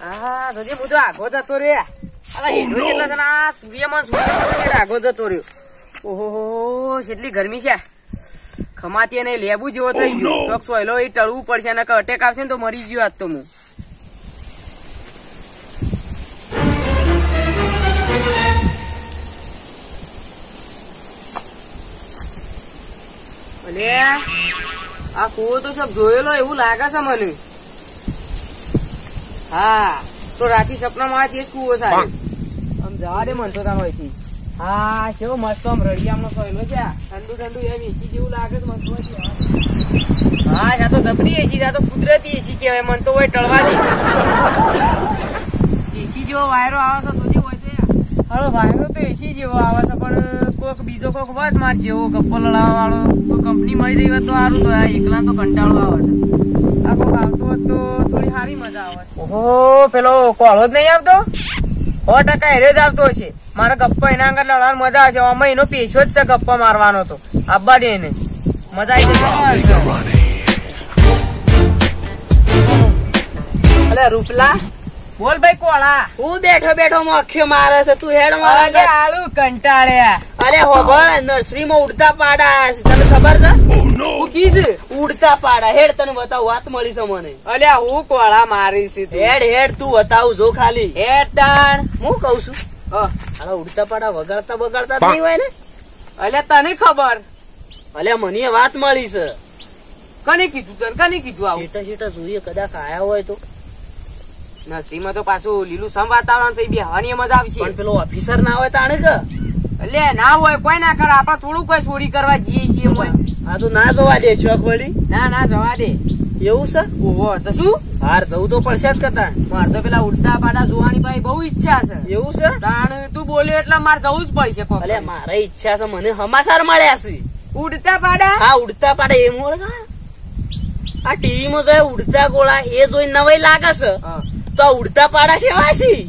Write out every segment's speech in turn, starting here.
હા, જોજે હું તો આગો જતો રહ્યો. અલા, આ સૂર્યમાં કેટલો આગો જતો રહ્યો. ઓહો ગરમી છે. ખમાતી અને લેબુ જેવો થઈ ગયો. શોખ સોયલો એ ટળવું પડશે અને અટેક આવશે ને તો મરી ગયો આજ તો હું. અલે આ કુવો તો સબ જોયેલો એવું લાગે છે મને. હા તો રાતી સપનામાં આ તે જ કુવો સાહેબ આમ જવા દે મનતો તા હોયથી હા, કેવો મસ્ત આમ રડિયામનો સોયલો છે. ઠંડુ ઠંડુ, એમ એસી જેવું લાગે છે હોય. હા આ તો જબરી એસી ત્યાં તો કુદરતી એસી કહેવાય, મન તો હોય ટળવાની એસી જેવો વાયરો આવે તો જે હોય છે હવે વાયરો તો એસી જેવો આવે છે, પણ કોઈક બીજો કોઈક વાત માર જેવો, ગપ્પો લડાવવા વાળો કંપની મળી રહી હોય તો સારું, તો આ એકલા તો કંટાળો આવે છે. આ કોક આવતો હોત તો થોડી સારી મજા આવે ઓહો, પેલો કોળો જ નહીં આવતો? સો ટકા એરે જ આવતો છે મારા ગપ્પા એના આગળ લડવાની મજા આવે છે. આમાં એનો પેશો જ છે ગપ્પા મારવાનો તો. આબા દે એને મજા આવી જશે. અલે રૂપલા. બોલ ભાઈ કોળા. હું બેઠો બેઠો મોખ્યો મારે છે. તું હેડ અલે મારે આલુ કંટાળ્યા. અરે હોભળ નર્સરી માં ઉડતા પાડા છે. તને ખબર છે? હું કીધું ઉડતા પાડા. હેડ તને બતાવું વાત મળી છે મને. અલ્યા હું કોળા મારી છે હેડ હેડ તું બતાવું જો ખાલી. હેતાણ હું કઉ છું? હા. અલા ઉડતા પાડા વગાડતા બગાડતા નહીં હોય ને? અલ્યા તને ખબર? અલે મને વાત મળી છે. કને કીધું તને? કને કીધું આવું? શેટા શેટા જોઈએ કદાચ આયા હોય તો. નસીમાં તો પાછું લીલું સમ વાતાવરણ થઈ બેહવાની મજા આવશે. પણ પેલો ઓફિસર ના હોય તાણે કે? એટલે ના હોય કોઈ ના કરે. આપડે થોડું કોઈ ચોરી કરવા જઈએ છીએ હોય. આ તો ના જોવા દે ચોક વળી. ના ના જવા દે. એવું છે ઓહો તો શું હાર જવું તો પડશે જ કતા મારે તો પેલા ઉડતા પાડા જોવાની ભાઈ બહુ ઈચ્છા છે એવું છે તાણ તું બોલ્યો એટલે મારે જવું જ પડશે કોક અલે મારે ઈચ્છા છે મને હમાસાર મળ્યા છે ઉડતા પાડા હા ઉડતા પાડે એમ ઓળખા આ ટીવી માં જોયે ઉડતા ગોળા એ જોઈ નવાઈ લાગે છે હા. તો આ ઉડતા પાડા છે વાસી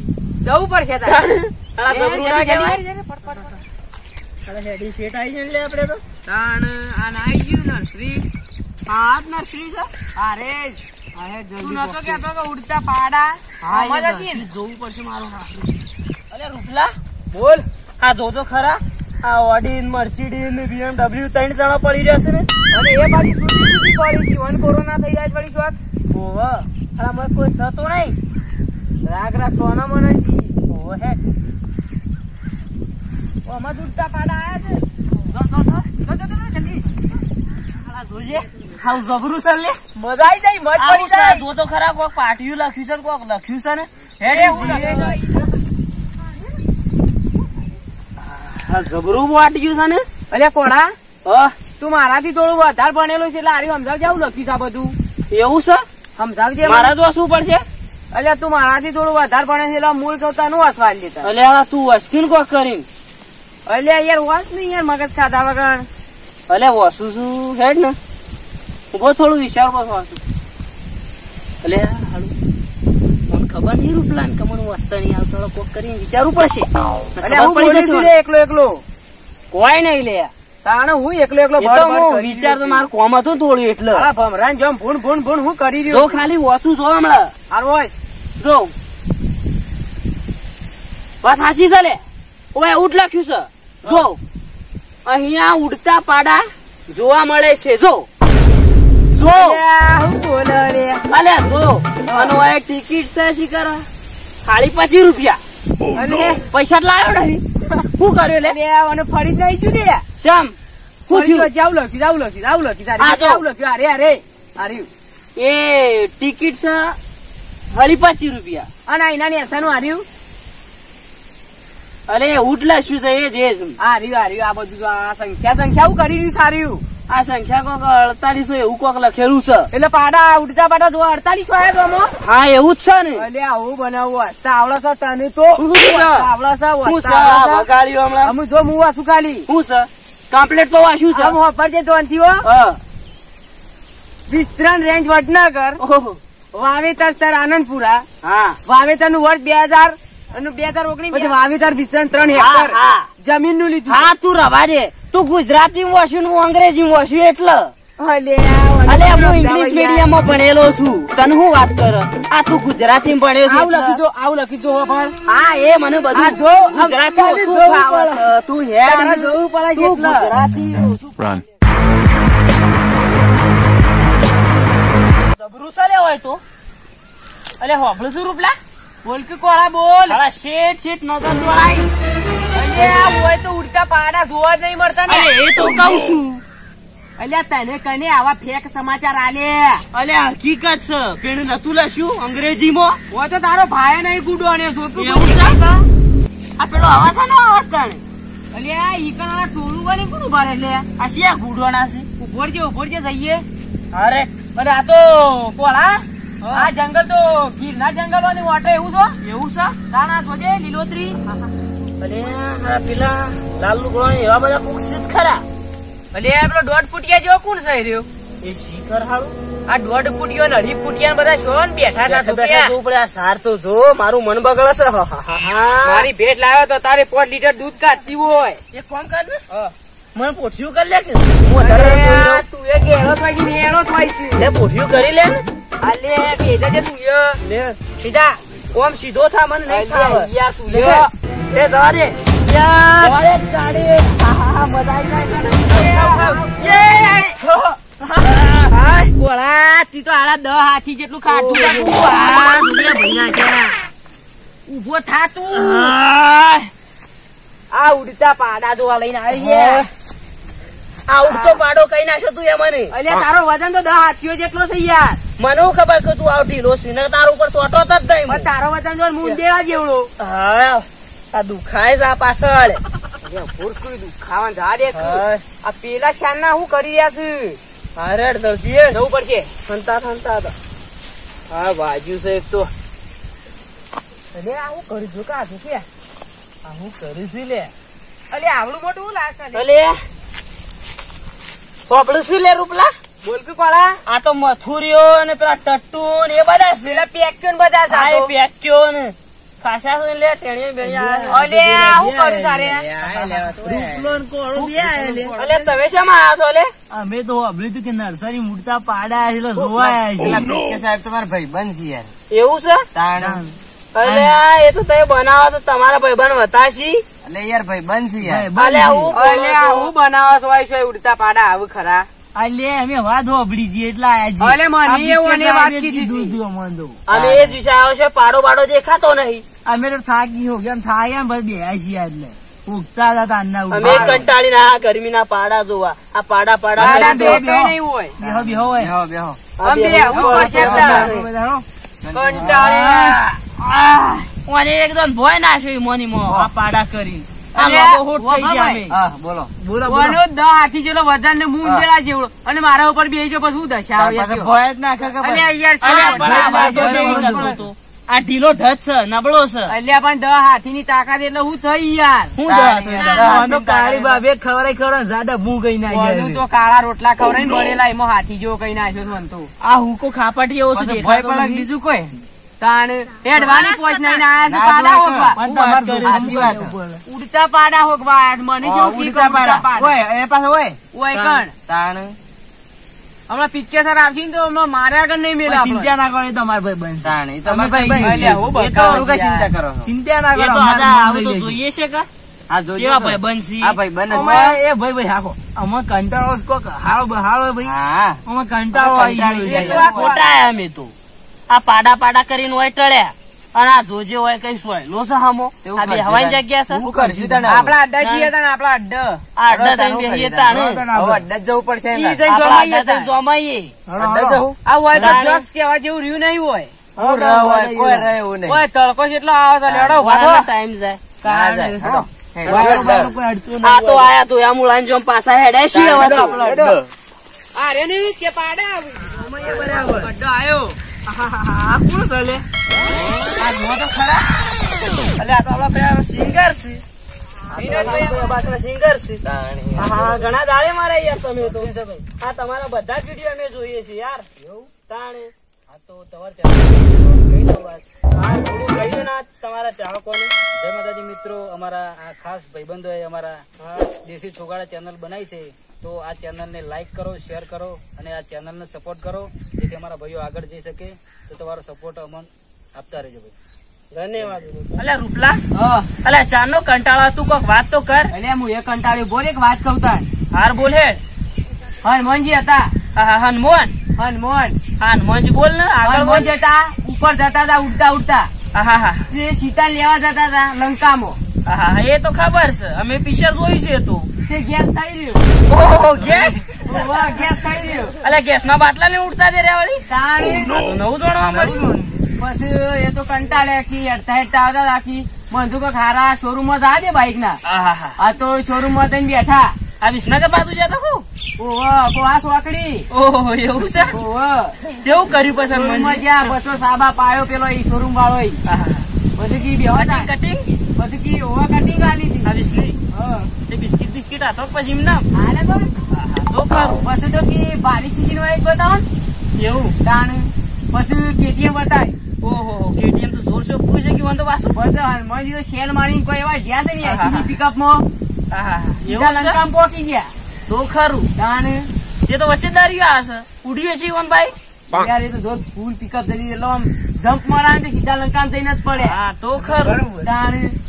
જવું પડશે તારે આ એ, જબરું જલ્દી, ના જલ્દી, કહેવાય? જલ્દી, જલ્દી, ફટ, ફટ, ફટ. અરે હેડી શેઠ આઈ છે એટલે આપણે તો તાણ આ નાઈ ગયું નર્સરી હા જ નર્સરી છે. અરે તું નતો કેતો કે ઉડતા પાડા. હા જોવું પડશે મારું અરે રૂપલા બોલ. આ જો ખરા. આ ઓડી મર્સિડીઝ બીએમડબલ્યુ ત્રણ જણા પડી રહ્યા છે ને? અને એ બાજુ સુધી સુધી પડી હતી. વન કોરોના થઈ જાય પડી શોખ ઓહ અરે મને કોઈ થતો નહીં. રાગ રાગ સોના મને ઓહ હે. ઓ અમાર ઉડતા પાડા આયા છે. જો, જો, જો. જો, જો, જો, જલ્દી. આ જોઈએ હાવ જબરું છે લે. મજા આવી જાય મજ પડી જાય. જો તો ખરા કોક પાટિયું લખ્યું છે ને કોક લખ્યું છે ને. હેડે હું લખે જબરું વાટ્યું છે ને? અલ્યા કોડા હા, તું મારાથી થોડું વધારે ભણેલું છે એટલે આરી સમજાવજે આવું લખ્યું છે બધું. એવું છે? સમજાવજે. મારા તો શું પડશે? અલ્યા તું મારાથી થોડું વધારે ભણે છે એટલે મૂળ કરતા નું વાસવાલ લેતા અલે આ તું વસ્તીન કોક કરી અલ્યા યાર વાસ નહીં યાર મગજ ખાધા વગર. અલ્યા વસુ છું હેડ ને. ઊભો થોડું વિચાર બસ વાંચું એટલે આ હાલું મને ખબર નહીં રૂપલાન કે મને વસ્તા નહીં આવતો. હવે કોક કરીને વિચારવું પડશે. અલ્યા હું ખબર પડી બોલી તું જશે લે એકલો એકલો. કોઈ નહીં લે. તાણે હું એકલો એકલો એ ભર તો ભર હું કરી વિચાર તો મારું કોમ હતું થોડું એટલે. છું. ભમરાન જેમ ભૂણ ભૂણ ભૂણ હું કરી રહ્યો છું. ખાલી વસુ જો હમણાં. હારું હોય. જો. વાત સાચી છે લે? ઓય ઉઠ લખ્યું છે. જો. અહીંયા ઉડતા પાડા જોવા મળે છે. જો. જો. હું બોલે ટિકિટ છે શિકાર ખાલી પચીસ રૂપિયા. પૈસા લાવ્યો ને શું કર્યું લે? ફરી જઈ છું શું થયું? જાવ લખ્યું જાવ લખ્યું જાવ લખ્યું આ તારી જો. જાવ લખ્યું અરે અરે હાર્યું એ ટિકિટ છે ખાલી પચીસ રૂપિયા. અને આ એનાની અસાનું હાર્યું? અરે ઉઠ શું છે એ જ હાર્યું હાર્યું આ બધું આ સંખ્યા સંખ્યા હું કરી રહ્યું સાર્યું આ સંખ્યા કોક અડતાલીસો એવું કોક લખેલું છે. એટલે પાડા ઉડતા પાડા જો અડતાલીસો આયા તો હા એવું જ છે ને. એટલે આવું બનાવવું હસતા આવડે છે તને તો. આવડે છે? હું છે હમણાં. જો ખાલી? હું છે? કમ્પ્લેટ તો વાંચ્યું છે. હું હોપર છે તો અંથી વિસ્તરણ રેન્જ વડનગર વાવેતર સ્તર આનંદપુરા. હા. વાવેતરનું વર્ષ બે હજાર અને બે હજાર ઓગણીસ પછી વાવેતર વિસ્તરણ ત્રણ હેક્ટર જમીનનું લીધું. હા તું રવા તું ગુજરાતી વાંચ્યું હું અંગ્રેજી વાંચ્યું એટલે. અલે હું ઇંગ્લિશ મીડિયમમાં ભણેલો છું. તને હું વાત કર? આ તું ગુજરાતી માં ભણ્યો છું આવું લખી જો આવું લખી જો હા એ મને બધું જો, ગુજરાતી. તું હે જોવું પડે તું ગુજરાતી ઓછું Run. જબરું છે લે હોય તો. અલે હોભળું છું રૂપલા? બોલ કે કોળા બોલ. શેઠ શેઠ નગર દોડાઈ અલ્યા હોય તો ઉડતા પાડા જોવા નહીં મળતા ને. એ તો કહું છું. અલ્યા તને કને આવા ફેક સમાચાર આલે. હકીકત છે. પેલું નતું લખ્યું અંગ્રેજીમાં? હોય તો તારો ભાઈ નહીં ગુડો ને જોતું આ પેલો અવાજ છે અવાજ તાણે? અલ્યા ઈ કણા ટોળું વાળી કોણ ઊભા લે? એટલે આ શિયા ના છે? ઉભોર જે ઉભોર જે જઈએ. અરે. અરે આ તો કોળા આ જંગલ તો ગીરના જંગલ વાળી વાટે એવું છો? એવું છે? તાણા જોજે લીલોતરી. અલે આ પેલા લાલ લુગડો એવા બધા કોક છે ખરા. અલ્યા પેલો દોઢ ફૂટિયા જેવો કોણ છે રહ્યો? એ શીખર હાળું. આ દોઢ ફૂટિયો ને અઢી ફૂટિયા બધા છો ને બેઠા હતા બેઠા બેઠા તો જોવું પડે આ સાર તો જો મારું મન ભેટ લાવ્યો તો તારે પાંચ લીટર દૂધ કાઢતી હોય. એક કામ કર? ને મને પોઠિયું કરી લે કે. તું એ ગેરો થાય છે મેળો થાય છે. લે પોઠિયું કરી લે અલે ભેજા છે તું એ. લે. સીધા. ઓમ સીધો થા મને નહીં યાર તું લે. એ જવા દે યાર ગાડી. હા હાય. ગોળા તી તો આડા દહ હાથી જેટલું ખાધું તા આ દુનિયા ભઈના છે. ઊભો થા તું. આ ઉડતા પાડા જોવા લઈને આવી આ ઉડતો પાડો કઈ નાખ્યો તું એ મને? અલ્યા તારો વજન તો દહ હાથીઓ જેટલો છે યાર. મને હું ખબર કે તું આવ ઢીલો સિનર તારો ઉપર સોટો જ નહીં. તારો વજન જો મુંદેડા જેવડો. હા. આ દુખાય છે આ પાછળ. ભૂરકું દુખાવા જા આ પેલા શાનના હું કરી રહ્યા છે? હારે દળજીએ જવું પડશે. ખંતા ખંતા હતા. હા બાજુ છે એક તો. અલે આ હું કરી જો કા જો કે? આ હું કરી છું લે. અલે આવડું મોટું લાગશે અલે. પોપડું શું લે રૂપલા? બોલ કે કોળા આ તો મથુરીઓ ને પેલા ટટ્ટુ ને એ બધા પેલા પેક્યો ને બધા પેક્યો ને ખાસા છે લે ટેણીઓ બેણીઓ ઓલે હું કરું તારે? અલે તમે શેમાં આયા છો ઓલે અમે તો હતું કે નર્સરી મૂળતા પાડા એટલે જોવા આવ્યા છે. સાહેબ તમારા ભાઈ બન છે યાર. એવું છે? અલે આ એ તો તમે બનાવો તો તમારા ભાઈબંધ વતાશી. અલે યાર ભાઈ બન છે યાર. અલે હું અલે હું બનાવો છો? આય છો ઉડતા પાડા આવ ખરા? અલે લે અમે વાત હોભળી છીએ એટલે આયા છીએ. અલે મને એવું વાત કીધી અમે એ જ વિષય આવ્યો છે પાડો પાડો દેખાતો નહીં. અમે તો થાકી હો કેમ થાય એમ બસ બેહ્યા છીએ એટલે ઉગતા હતા તાનના અમે કંટાળી ના ગરમીના પાડા જોવા આ પાડા પાડા પાડા બે બે નહીં હોય બેહો બેહો હોય. આ અમે ઉપર છે તાર. બેહો. કંટાળે એકદમ ભોય નાખ્યો મોની મો આ પાડા કરી આ ગયા ને અને મારા ઉપર બેસી પછી શું દશા આવે ભોય. આ ઢીલો ઢચ છે નબળો છે. અલ્યા પણ દહ હાથી ની તાકાત એટલે હું થઈ યાર. હું તાળી, કાળી બાબે ખવડાય ખવડાય જાડા ભૂ કઈ ના તો કાળા રોટલા ખવડાવીને બળેલા એમાં હાથી જેવો કઈ નાખ્યો છે તો. આ હુકો ખાપાટી એવો છે દેખાતો નહીં. બીજું કોઈ? તાણ હેડવાની પોચ નહીં આયા પાડા હોગવા. પણ. ઉડતા પાડા હોગવા. મને કેવું કી ઉડતા પાડા. ઓય ઓય કણ. હમણાં પિક્ચર સર આવશે તો હમણાં મારે આગળ નહીં મેલા ચિંતા ના કરો એ તમારા ભાઈ બનશે. અમે ભાઈ. ચિંતા કરો. ચિંતા ના કરો. જોઈએ છે કા? કંટાળો પાડા પાડા કરીને હોય ટળ્યા. અને આ જોજે હોય કઈ હોય? લોસો હમો. આ બે હવાની જગ્યા છે. શું કરશું તને? આપડા અડ્ડા જઈએ તાણ આપડા અડ્ડા આ અડ્ડા થઈને બેસીએ તાણે. હવે તને. ઈ જઈને જમાઈએ અડ્ડા જમાઈએ. હળો, હળો. આ હોય તો જોક્સ કેવા જેવું રહ્યું નહીં હોય. હળો, નહીં. ઓય તડકો કેટલો આવે છે લેડો વાળો ટાઈમ જાય. કારણ જાય કોઈ આ તો આયા તો એમ મુલાન જો પાછા હેડે છીએ હવે તો. આ રે ની કે પાડે બરાબર. અડ્ડો આયો. ઘણા દાડે મારા યાર. તમે તો હા તમારા બધા જ અમે જોઈએ છીએ યાર. તાણે. હા તો તમારે તમારા ચાહકોને જય માતાજી મિત્રો અમારા આ ખાસ ભાઈબંધોએ અમારા દેશી છોકરા ચેનલ બનાવી છે તો આ ચેનલને લાઈક કરો શેર કરો અને આ ચેનલને સપોર્ટ કરો જેથી અમારા ભાઈઓ આગળ જઈ શકે. તો તમારો સપોર્ટ અમને આપતા રહેજો ભાઈ. ધન્યવાદ. અલ્યા રૂપલા હા. અલ્યા ચાંદનો કંટાળો તું કોક વાત તો કર. એટલે હું એ કંટાળ્યું બોલ એક વાત કહું હાર બોલ. હે હનુમાનજી હતા. હા હનુમાન. હનુમાન. હા હનુમાનજી બોલ ને હનુમાન જતા ઉપર જતા હતા ઉડતા ઉડતા. તે સીતા લેવા જતા હતા લંકામાં. હા એ તો ખબર છે. અમે પિક્ચર જોયું છે તું. તે ગેસ થઈ રહ્યો. ઓહો ગેસ? વાહ, ગેસ થઈ રહ્યો. અલ્યા ગેસ ના બાટલા ને ઉડતા દે રે વાળી? તાણે નવું જાણવા મળ્યું. પછી એ તો કંટાળે કે હેડતા હેડતા આવતા હતા કે મને તો કોઈ ખારા શોરૂમમાં દે બાઈક ના આ તો શોરૂમમાં થઈને બેઠા. આ વિસનગર બાજુ જતા હું ઓહો કો આ સોકડી. ઓહો એવું છે? ઓહો. કેવું કર્યું પછી શોરૂમમાં હનુમાનજી? બસો સાબા પાયો પેલો ઈ શોરૂમ વાળો ઈ. બધું કી બેવા કટિંગ બધું કી ઓવા કટિંગ આલી હતી. આ બિસ્કિટ. બિસ્કિટ બિસ્કિટ હતો પછી એમ ના. હાલે તો. તો ખરું. પછી તો કે ભારી સીઝન વાળી બતાવો એવું? તાણ પછી કેટીએમ બતાય ઓહો કેટીએમ તો જોર શોખ પૂછે કે વાંધો પાછું? બધા મને તો શેલ મારી કોઈ એવા જ્યાં નહીં સીધી પિકઅપમાં હા હા હા. એવું લંકામ પહોંચી ગયા. તો ખરું. તાણ એ તો વચ્ચે આ હશે. ઉડી છે વન ભાઈ યાર એ તો જોર ફૂલ પિકઅપ થઈ એટલે આમ. જમ્પ મારા તો સીધા લંકામાં જઈને જ પડે હા તો ખરું.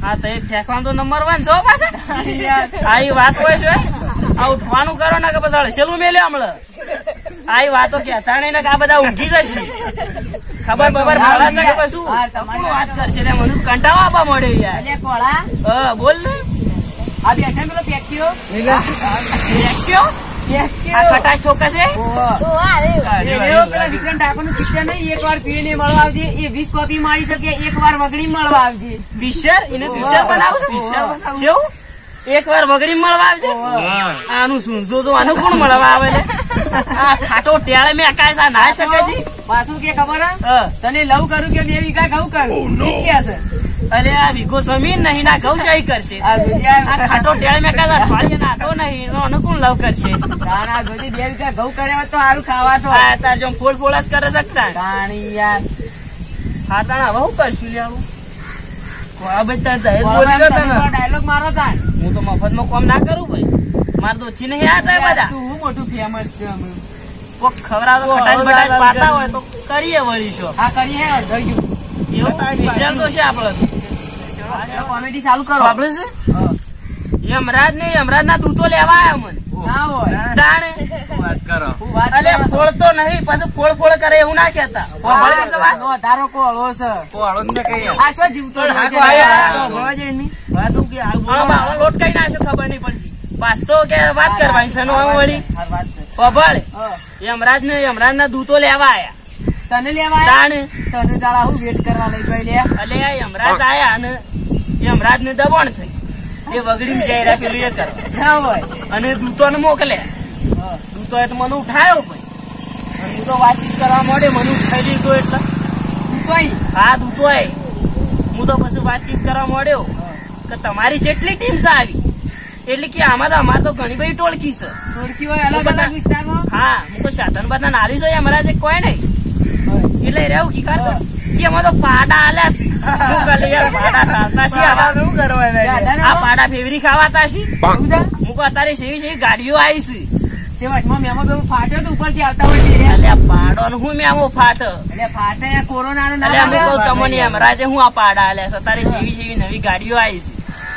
હા તો એ ફેંકવાનું તો નંબર વન છો પાછા. આ વાત હોય છે. આ ઉઠવાનું કરો ને કે પછી હળસેલું મેલે હમણાં આ વાતો કહેતા નહીં ને કે આ બધા ઊંઘી જશે. ખબર બબર ભાડા છે કે પછી? તમારી વાત કરશે ને મને કંટાળો આપવા મળે યાર. હા બોલ ને. આ બેઠા પેલો પેક્યો દેખ્યો? આ ખટાશ ઠોકે છે? ઓહો. એ એવો પેલા વિક્રમ ઠાકોરનું પિક્ચર નહીં એક વાર પીને મળવા આવજે એ વીસ કોપી મારી શકે એક વાર વગડી મળવા આવજે પિક્ચર એને પિક્ચર બનાવું છે? કેવું? એક વાર વગડી મળવા આવશે આનું શું? જો આનું કોણ મળવા આવે છે? આ ખાટો ટેળે મેં કાંઈ સા ના શકે છે? પાછું કે ખબર તને લવ કરું કે બે વીઘા ઘઉં કરું? ઈ કે છે અરે આ વિગો સમીન નહીં ના ઘઉં જઈ કરશે. આ ખાટો ટેળ મેં કાંઈ અઠવાડિયે નાતો નહીં એનો અનુકૂળ લવ કરશે. તાણા ગોદી બે રીતે ઘઉં કર્યા તો સારું ખાવા તો. આ તાર જો ફોડ ફોડ જ કરે શકતા પાણી યાર. હા તાણ હવે કરશું લે આવું ડાયલોગ મારો તાણ હું તો મફતમાં કોમ ના કરું ભાઈ. મારે તો ઓછી નહીં આ થાય બધા. તું હું મોટું ફેમસ છે અમે. કોક ખવડાવે તો ખટાશ બટાશ પાતા હોય તો કરીએ વળી હા કરીએ કરી અડધર્યું એવું વિચાર તો છે આપડે કોમેડી ચાલુ કરો. આપણે છે? યમરાજ ને યમરાજ ના દૂતો લેવા આવ્યા મને. ના હોય. તાણે. વાત કરો. હું વાત અલે કરો. છો. ફોડ તો નહીં પછી ફોડ ફોડ કરે એવું ના કેતા હા, નો ધારો કોળો છે. આ શું જીવતો રહ્યો છે? લોટ કઈ નાખ્યો ખબર નહીં પડતી. પાછ તો કે વાત કરવાની છે નો વળી. હા, વાત છે. પભળ. હા. યમરાજ ને યમરાજ ના દૂતો લેવા આયા. તને લેવા તને દાડા હું વેટ કરવા લઈ ગઈ લે અલે આ યમરાજ આયા અને યમરાજ ને દબાણ થઈ તે વગડી જઈ પેલું એ કરે. અને દૂતો ને મોકલે. દૂતો એ તો મને ઉઠાયો ભાઈ હું તો વાતચીત કરવા માંડે મને ઉઠાઈ દીધો એટલે. હા દૂતો હું તો પછી વાતચીત કરવા માંડ્યો કે તમારી જેટલી ટીમ આવી એટલે કે આમાં તો અમારે તો ઘણી બધી ટોળકી છે. ટોળકી હોય અલગ અલગ વિસ્તારમાં? હા હું તો સાધન બધા નારી જોઈએ અમારા જે કોઈ નહીં. એટલે રહેવું કી કરતો કે એમાં પાડા આલ્યા છે શું કરે યાર પાડા સાલતા છે આવા. દાદાને આ પાડા ફેવરી ખાવાતા છે? હું કહું અત્યારે સેવી સેવી ગાડીઓ આવી છે. તે વચમાં મેમો બેમો ફાટ્યો તો ઉપરથી આવતા હોય એટલે પાડો ને હું મેમો ફાટ? એટલે ફાટે આ કોરોનાનું નામ હું તમને હું આ પાડા આલ્યા છે અત્યારે સેવી સેવી નવી ગાડીઓ આવી છે.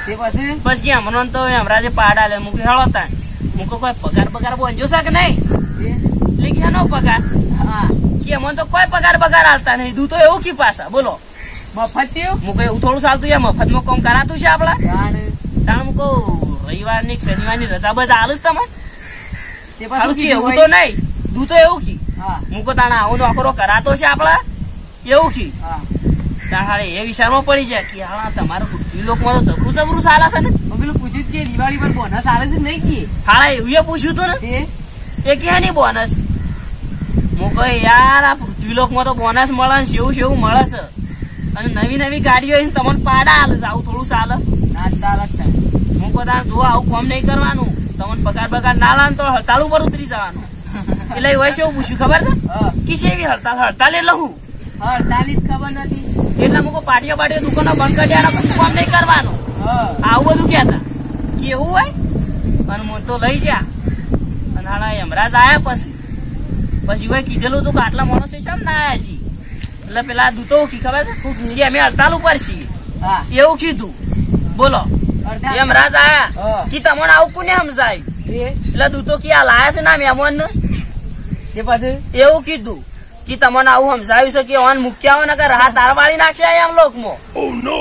તે પછી? બસ કે હમણાં તો એમ પાડા આલે મૂકી હેળો મૂકો કોઈ પગાર પગાર બોંજો છે કે નહીં? તે- એનો પગાર કે મને તો કોઈ પગાર પગાર આલતા નહીં. તો એવું કી પાછા? બોલો. મફત થયું? હું કઈ થોડું ચાલતું છે? મફતમાં કોમ કરાતું છે આપડા કારણ હું કહું રવિવારની કે શનિવારની રજા બજા આલું જ તમને? તે એવું તો નહીં. દૂધ તો એવું કી. હા. હું કહું તાણા આવો નોકરો કરાતો છે આપડા એવું કી? હાલે એ વિચારમાં પડી જાય કે હા તમારે પૃથ્વી લોક મારો જબરું જબરું ચાલે છે ને? મેં પેલું પૂછ્યું કે દિવાળી પર બોનસ આવે છે નહીં કે હા એવું એ પૂછ્યું તું ને? તે એ કે નહીં બોનસ હું કહું યાર આ પૃથ્વીલોકમાં તો બોનસ મળે ને સેવું સેવું મળે છે. અને નવી નવી ગાડીઓ તમને પાડા હાલે છે આવું થોડું ચાલે. ના ચાલે જ. જો આવું કામ નહીં કરવાનું. તમને પગાર બગાર ના લાવે તો હડતાલ ઉપર ઉતરી જવાનું. એટલે હોય એવું પૂછ્યું ખબર છે? હા. કિસે એવી હડતાલ? હડતાલ એટલે હું? હા જ ખબર નથી. એટલે મૂકો પાટીઓ પાટીઓ દુકાનો બંધ કરી દેવાના પછી કામ નહીં કરવાનું. આવું બધું કહેતા. કેવું હોય? અને હું તો લઈ જા. અને હમણાં યમરાજ આયા પછી. પછી ભાઈ કીધેલું હતું કે આટલા માણસો છે ના આયા છીએ? એટલે પેલા દૂતો કી ખબર છે? અમે હડતાલ ઉપર છીએ. એવું કીધું. બોલો. એમ રાજ આયા. કે તમને આવું કોને સમજાય? એટલે દૂતો કે આ લાયા છે ના મહેમાન ને તે પછી? એવું કીધું. કે તમને આવું સમજાયું છે કે ઓન મૂક્યા હોય ને કે રાહ તાર વાળી નાખશે એમ લોકમાં?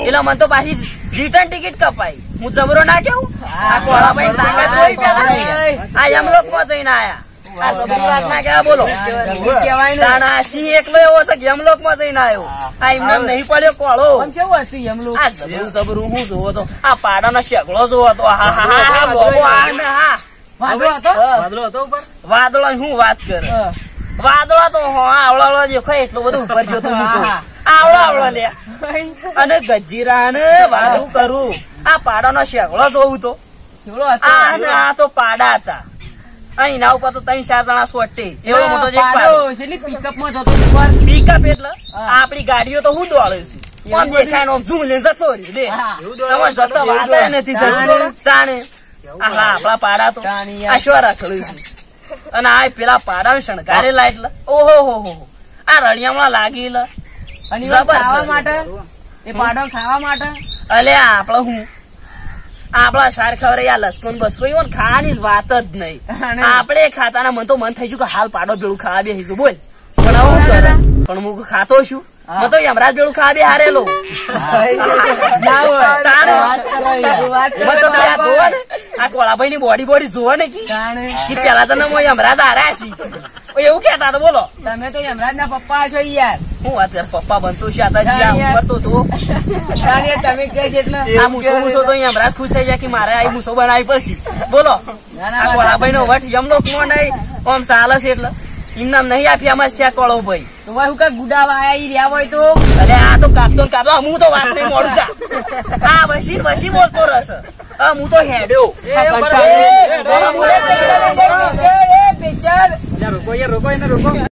એટલે મને તો પાછી રિટર્ન ટિકિટ કપાઈ. હું જબરો ના કેવું? આ કોળાભાઈ તાકાત જોઈ પેલા? આ એમ લોકમાં જઈને આયા. આ સબરી વાત ના કહેવાય? બોલો ને સિંહ એકલો એવો છે કે એમ જઈને આવ્યો? આ એમને નહીં પડ્યો કોળો. કેવું હતું એમ આ જબરું જબરું હું જોવો તો? આ પાડાનો શેકડો જોવો તો? હા હા હા હા બોબો આ ને હા. વાંધો હતો? વાદળો હતો ઉપર? વાદળો હું વાત કરે. વાદળો તો હો આવડો આવડો દેખો એટલું બધું ઉપર જોતું આવડો આવડો લે. અને ગજીરા ને વાદળું કરું. આ પાડાનો શેકડો જોવું તો. આ ને આ તો પાડા હતા. અને એના ઉપર તો ત્રણ ચાર જણા સોટે એવો મોટો જે પિકઅપમાં જતો પિકઅપ એટલે આપડી ગાડીઓ તો હું દોડે છે. આમ દેખાય નો ઝૂમ લઈને જતો રહ્યો લે હા. જતો વાતાય નથી. તાણે આ હા આપડા પાડા તો. આ શું રાખેલું છે. અને આ પેલા પાડા શણગારેલા એટલે. ઓહો હો હો હો. આ લાગી લે અને ખાવા માટે? એ પાડો ખાવા માટે? અલે આપડે હું. આપડા સારખા વરે આ લસકોન બસકો એવો ખાવાની વાત જ નહીં. આપણે આપડે ખાતા મન તો મન થઈ ગયું કે હાલ પાડો ભેળું ખાવા બેસીશું બોલ. પણ હું કરે? પણ હું ખાતો છું. તો યમરાજ ભેળું ખાવા બે હારેલો. આ કોળાભાઈ ની બોડી બોડી જોવો ને? કે. પેલા તો હું યમરાજ હાર્યા છી એવું કેતા તો બોલો. તમે તો યમરાજ ના પપ્પા છો યાર. હું અત્યારે પપ્પા બનતો છે આ તો તમે કે છે આ મૂસો મૂસો તો યમરાજ ખુશ થઈ જાય કે મારે આ મૂસો બનાવી પડશે બોલો. આ કોળાભાઈ નો વટ યમલો કોણ નહીં. આમ સાલસ એટલે. ઇનામ નહીં આપી આમાં શેક વાળો ભાઈ તો ભાઈ હું કઈ ગુડાવા આયા રહ્યા હોય તો અરે આ તો કાપતો કાપતો હું તો વાત નહીં મોડું જા આ વસી વસી બોલતો રસ આ હું તો હેડ્યો રોકો રોકો રોકો